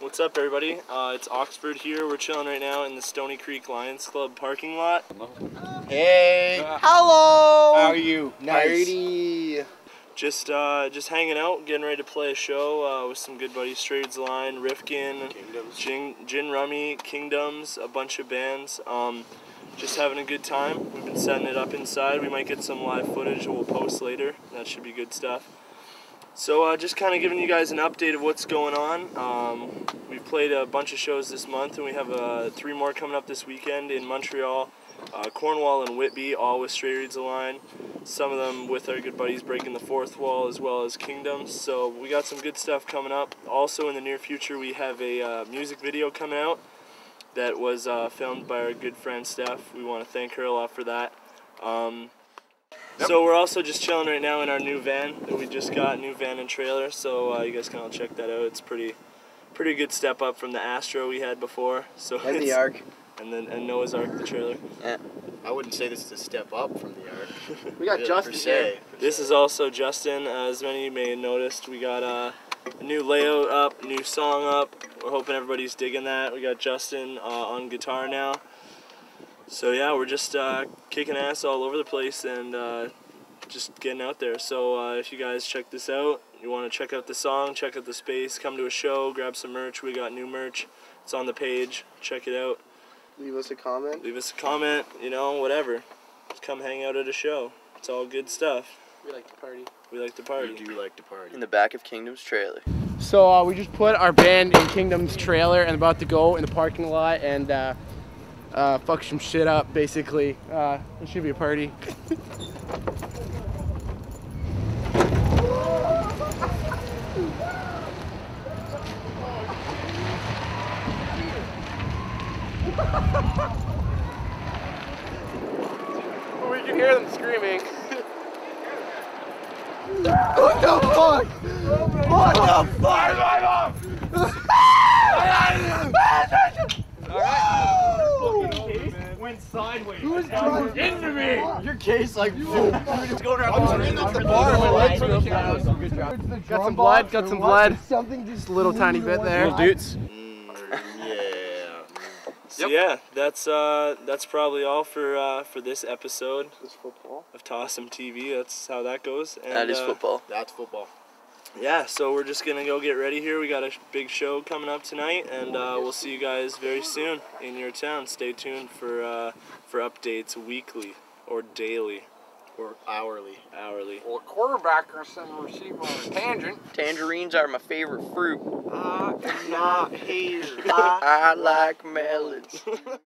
What's up, everybody? Uh, it's Oxford here. We're chilling right now in the Stony Creek Lions Club parking lot. Hey, Hello. how are you? Party. Just, uh, just hanging out, getting ready to play a show uh, with some good buddies. Straights Line, Rifkin, Kingdoms. Gin, Gin Rummy, Kingdoms, a bunch of bands. Um, just having a good time. We've been setting it up inside. We might get some live footage we'll post later. That should be good stuff. So uh, just kind of giving you guys an update of what's going on. Um, we've played a bunch of shows this month, and we have uh, three more coming up this weekend in Montreal, uh, Cornwall, and Whitby, all with Straight Reads a Line. Some of them with our good buddies Breaking the Fourth Wall, as well as Kingdoms. So we got some good stuff coming up. Also in the near future, we have a uh, music video coming out that was uh, filmed by our good friend Steph. We want to thank her a lot for that. Um, So we're also just chilling right now in our new van that we just got, new van and trailer. So uh, you guys can all check that out. It's pretty, pretty good step up from the Astro we had before. So And the it's- Ark. and then and Noah's Ark, the trailer. Yeah. I wouldn't say this is a step up from the ark. We got Yeah, Justin per here. This is also Justin. Uh, as many of you may have noticed, we got uh, a new layout up, new song up. We're hoping everybody's digging that. We got Justin uh, on guitar now. So yeah, we're just uh, kicking ass all over the place and uh, just getting out there. So uh, if you guys check this out, you want to check out the song, check out the space, come to a show, grab some merch. We got new merch. It's on the page. Check it out. Leave us a comment. Leave us a comment. You know, whatever. Just come hang out at a show. It's all good stuff. We like to party. We like to We party. do like to party. in the back of Kingdom's trailer. So uh, we just put our band in Kingdom's trailer and about to go in the parking lot and uh, uh, fuck some shit up, basically. Uh, it should be a party. we can hear them screaming. What the fuck? What the fuck? Went sideways. Who is driving into me? Your case like boom. Just going I was in at the bar. My legs were Good job. Got some blood, got some blood. Something just Just a little tiny bit there. Little dudes. Mm, yeah. So yeah, that's uh, that's probably all for uh, for this episode This football. of TOSM TV. That's how that goes. And, that is uh, football. That's football. Yeah, so we're just gonna go get ready here. We got a big show coming up tonight, and uh, we'll see you guys very soon in your town. Stay tuned for uh, for updates weekly or daily, Or hourly. hourly. Or quarterback or some receiver on a tangent. Tangerines are my favorite fruit. I am not here. I like melons.